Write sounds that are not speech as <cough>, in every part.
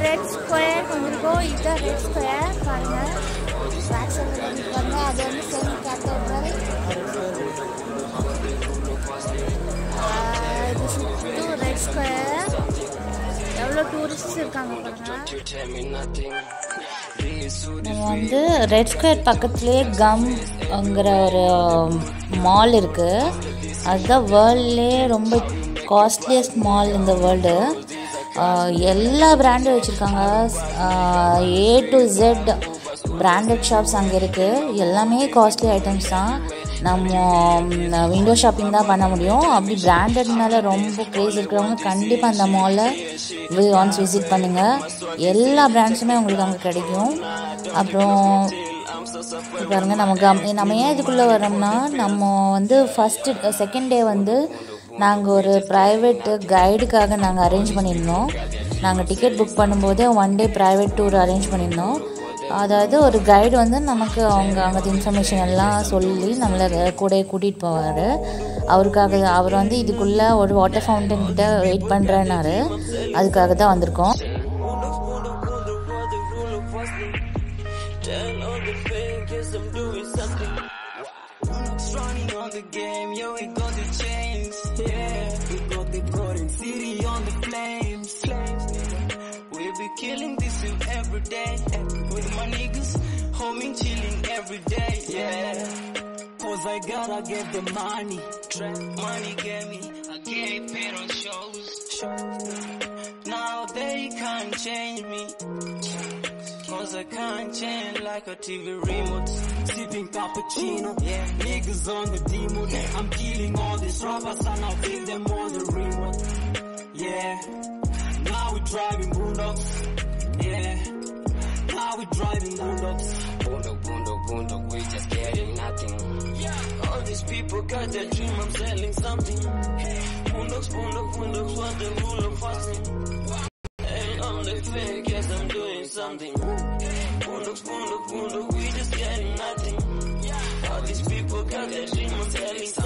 Red square வந்திருக்கோம் இதுதான் red square பாருங்க அது வந்து செமி கேத்தட்ரல் இது சுற்றும் ரெட் ஸ்கொயர் எவ்வளோ டூரிஸ்ட் இருக்காங்க நம்ம வந்து ரெட் ஸ்கொயர் பக்கத்துலேயே கம்ங்கிற ஒரு um, மால் இருக்குது அதுதான் வேர்ல்ட்லேயே ரொம்ப காஸ்ட்லியஸ்ட் மால் இந்த வேர்ல்டு எல்லா பிராண்டும் வச்சுருக்காங்க. A to Z branded shops அங்கே இருக்குது எல்லாமே காஸ்ட்லி ஐட்டம்ஸ் தான். நம்ம விண்டோ ஷாப்பிங் தான் பண்ண முடியும். அப்படி பிராண்டட்னால ரொம்ப க்ரேஸ் இருக்கிறவங்க கண்டிப்பாக அந்த மாலை ஒன்ஸ் விசிட் பண்ணுங்கள் எல்லா பிராண்ட்ஸுமே உங்களுக்கு அங்கே கிடைக்கும். அப்புறம் பாருங்கள் நம்ம கம் நம்ம ஏன் இதுக்குள்ளே வரோம்னா நம்ம வந்து ஃபஸ்ட்டு செகண்ட் டே வந்து நாங்கள் ஒரு ப்ரைவேட்டு கைடுக்காக நாங்கள் அரேஞ்ச் பண்ணியிருந்தோம். நாங்கள் டிக்கெட் புக் பண்ணும்போதே one day private tour arrange பண்ணியிருந்தோம். அதாவது ஒரு கைடு வந்து நமக்கு அவங்க அங்கே இன்ஃபர்மேஷன் எல்லாம் சொல்லி நம்மளை கூட கூட்டிகிட்டு போவார். அவருக்காக அவர் வந்து இதுக்குள்ளே ஒரு வாட்டர் ஃபவுண்டன் கிட்ட வெயிட் பண்ணுறேன்னாரு அதுக்காக தான் வந்திருக்கோம். Day. Eh, with my niggas, homie, chilling every day. Yeah. Cause I gotta get the money. Trap Money get me, I get paid on shows. Now they can't change me. Cause I can't change like a TV remote. Sipping cappuccino, yeah. Niggas on the demo. I'm killing all these rappers and I'll give them on the remote. Yeah. Now we driving boondocks. Yeah. Now we driving boondocks. Boondock, boondock, boondock, we just getting nothing. Yeah. All these people got their dream, I'm selling something. Boondocks, boondocks, boondocks, what the rule of fasting. And on the fake, yes, I'm doing something. Boondocks, boondocks, boondocks, we just getting nothing. Yeah. All these people got their dream, I'm selling something.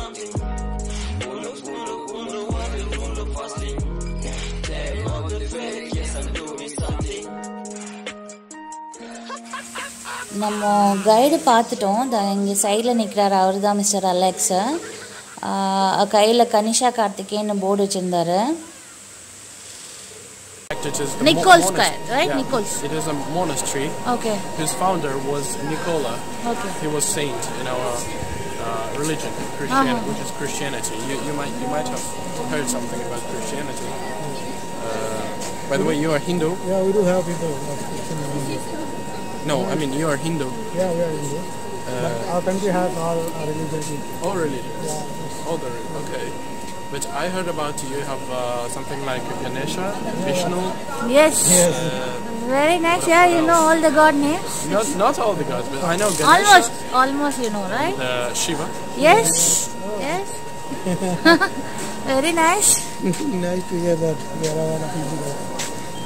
நம்ம guide பார்த்துட்டோம் இந்த இங்கே சைடில் நிற்கிறாரு அவர் தான் mister Alex கையில் Kanisha Karthikeyan board வச்சுருந்தாரு It is the Nicole mo- Square, right? Yeah, Nicole's. It is a monastery. Okay Whose founder was Nicola. Okay He was saint in our uh, religion, Christianity, which is Christianity. You, you might you might have heard something about Christianity. Uh, by the way, you are Hindu. Yeah, we do have people of Christian and Hindu. No, I mean you are Hindu. Yeah, we are Hindu. Uh, our country has all religions. All religions? Yeah. All the okay. But I heard about you have uh, something like Ganesha, Vishnu. Yes. yes. Uh, Very nice. Yeah, you know all the god names. Not, not all the gods, but I know Ganesha. Almost, almost you know, right? Uh, Shiva. Yes. Yes. <laughs> Very nice. <laughs> nice to hear that.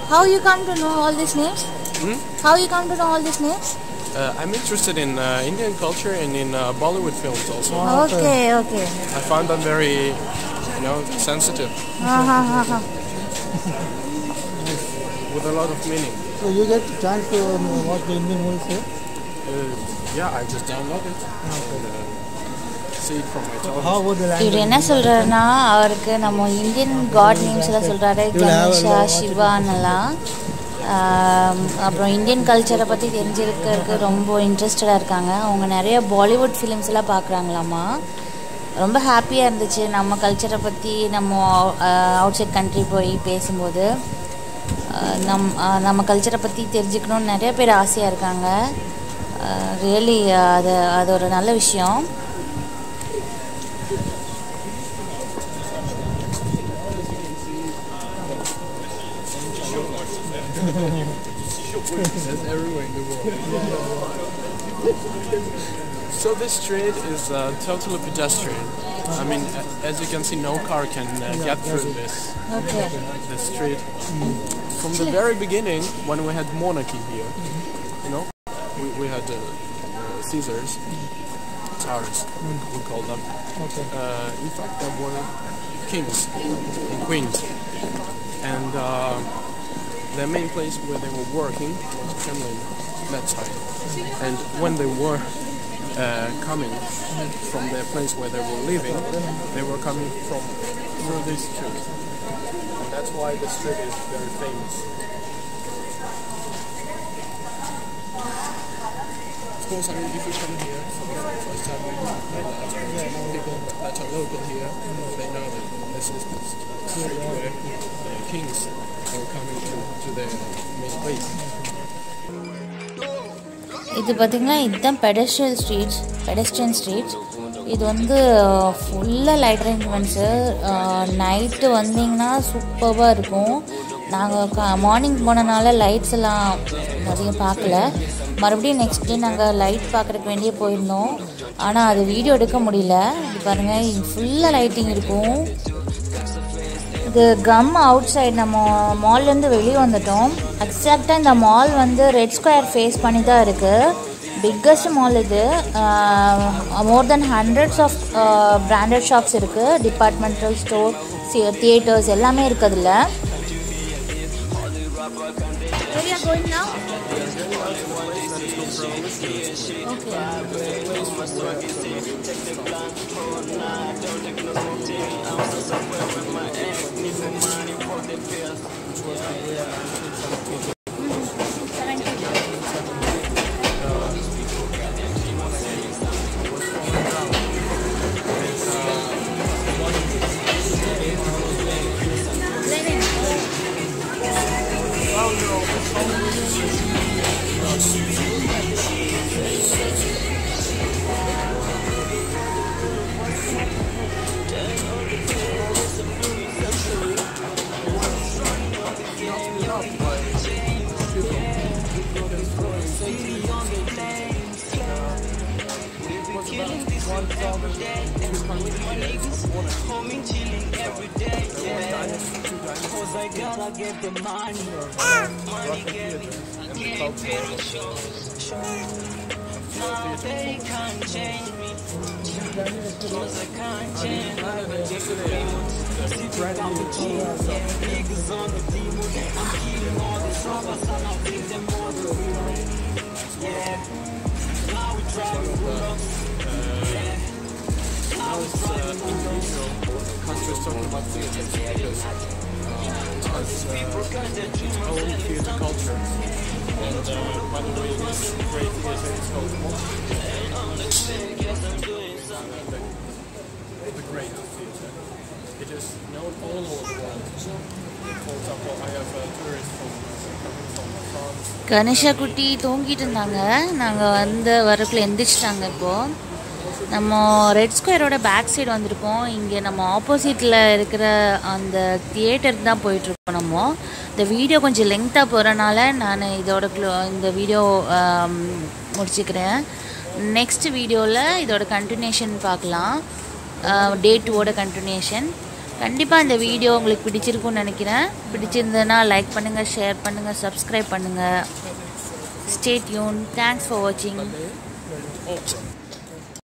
How you come to know all these names? How you come to know all these names? Uh, I'm interested in uh, Indian culture and in uh, Bollywood films also. Okay, okay. I find them very, you know, sensitive Uh-huh. <laughs> with a lot of meaning. So you get chance to um, watch the Indian movies here? Uh, yeah, I just download it and uh, see it from my television. How about the இவர் language? என்ன சொல்றாருன்னா அவருக்கு நம்ம Indian God names எல்லாம் சொல்றாரு கணேஷா சிவானெல்லாம் ஆம், அப்புறம் Indian கல்ச்சரை பற்றி தெரிஞ்சிருக்கிறதுக்கு ரொம்ப இன்ட்ரெஸ்டடாக இருக்காங்க. அவங்க நிறைய பாலிவுட் ஃபிலிம்ஸ் எல்லாம் ரொம்ப ஹாப்பியாக இருந்துச்சு. நம்ம கல்ச்சரை பற்றி நம்ம அவுட் சைட் கண்ட்ரி போய் பேசும்போது. நம் நம்ம கல்ச்சரை பற்றி தெரிஞ்சுக்கணும்னு நிறைய பேர் ஆசையாக இருக்காங்க. ரியலி அது அது ஒரு நல்ல விஷயம். That's everywhere in the world. so this street is uh, totally pedestrian. I mean, as you can see, no car can uh, get through this okay the street. From the very beginning, when we had monarchy here, you know, we, we had uh, uh, Caesars, Tsars, we call them. Okay. Uh, in fact, there were kings and queens. And their main place where they were working was Kremlin, that side. And when they were uh, coming from the place where they were living, they were coming from through this street. And that's why the street is very famous. Of course, I mean, if you come here for the first time, you know that people that are local here, they know that this is the the kings are coming to, to their main place. இது பார்த்தீங்கன்னா இதுதான் பெடஸ்ட்ரியல் streets pedestrian streets இது வந்து ஃபுல்லாக light arrangements night வந்தீங்கன்னா சூப்பராக இருக்கும். நாங்கள் மார்னிங் போனனால லைட்ஸ் எல்லாம் நிறைய பார்க்கல. மறுபடியும் நெக்ஸ்ட் டே நாங்கள் லைட் பார்க்குறக்கு வேண்டியே போயிருந்தோம். ஆனால் அது வீடியோ எடுக்க முடியல. இது பாருங்கள் ஃபுல்லாக லைட்டிங் இருக்கும். இது கம் அவுட் சைட் நம்ம மால்லேருந்து வெளியே வந்துட்டோம். எக்ஸாக்டாக இந்த மால் வந்து ரெட் ஸ்கொயர் ஃபேஸ் பண்ணி தான் இருக்குது பிக்கஸ்ட் மால் இது. More than hundreds of branded shops இருக்குது டிபார்ட்மெண்டல் ஸ்டோர் தியேட்டர்ஸ் எல்லாமே Cause I gotta get the money. Money can't pay the shows. They can't change me. Cause I can't change my the niggas on the. I'm killing all the and I'm them all the. Yeah, now we driving. Yeah. Now we driving uh, its own theater culture. And uh, by the way, this great theater is called the, the Great Theater. It is known all over the world. For example, I have a tourist from, Ganesha குட்டி தூங்கிட்டு இருந்தாங்க நாங்கள் வந்த வரக்குள்ள எந்திரிச்சிட்டாங்க இப்போது நம்ம red ஸ்கொயரோட back side வந்திருக்கோம். இங்கே நம்ம ஆப்போசிட்டில் இருக்கிற அந்த தியேட்டருக்கு தான் போயிட்டுருக்கோம் நம்ம. இந்த வீடியோ கொஞ்சம் லெங்க்த்தாக போகிறனால நான் இதோட க்ளோ இந்த வீடியோ முடிச்சுக்கிறேன். நெக்ஸ்ட் வீடியோவில் இதோட கண்டினியூஷன் பார்க்கலாம். டே டூவோட கண்டினியூஷன் கண்டிப்பாக இந்த வீடியோ உங்களுக்கு பிடிச்சிருக்கும்னு நினைக்கிறேன். பிடிச்சிருந்ததுன்னா லைக் பண்ணுங்கள் ஷேர் பண்ணுங்கள் சப்ஸ்கிரைப் பண்ணுங்கள் ஸ்டேட் யூன் தேங்க்ஸ் ஃபார் வாட்சிங்